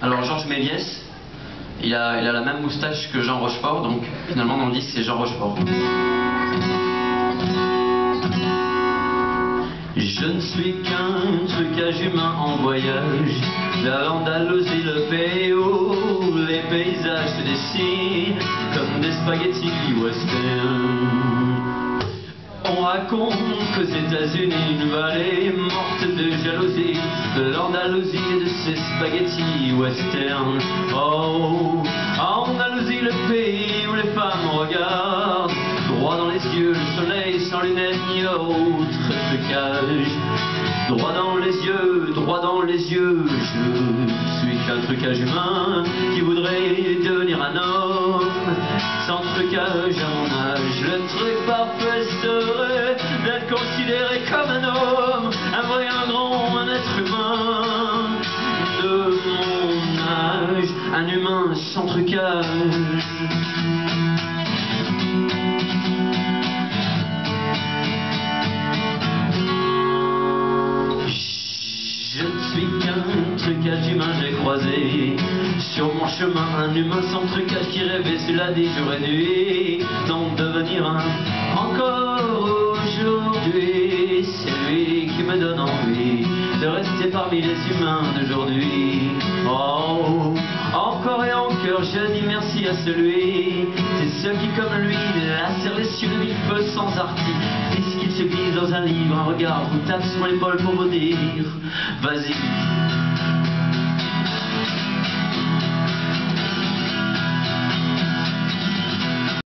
Alors Georges Méliès, il a, il a la même moustache que Jean Rochefort, donc finalement dans le disque c'est Jean Rochefort. Je ne suis qu'un trucage humain en voyage. Vers l'Andalousie, le où les paysages se dessinent Comme des spaghettis western On raconte qu'aux États-Unis, une vallée morte de jalousie De l'Andalousie et de ses spaghettis western Oh, Andalousie, le pays où les femmes regardent Droit dans les yeux, le soleil sans lunettes ni autre trucage. Droit dans les yeux, droit dans les yeux, je suis qu'un trucage humain qui voudrait devenir un homme. Sans trucage à mon âge, considéré comme un homme, un vrai, un grand, un être humain de mon âge, un humain sans trucage. trucage humain j'ai croisé Sur mon chemin un humain sans trucage qui rêvait Cela dit j'aurais dû donc devenir un Encore qui me donne envie De rester parmi les humains d'aujourd'hui. Oh encore et encore je dis merci à celui C'est ceux qui comme lui lacèrent les cieux de mille feux sans article Puisqu'il se glisse dans un livre un regard vous tape sur l'épaule pour vous dire Vas-y